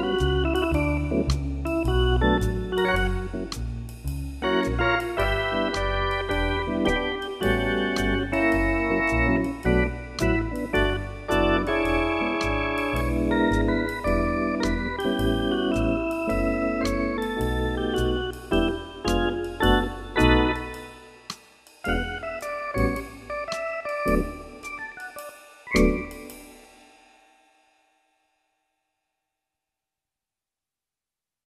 Bye.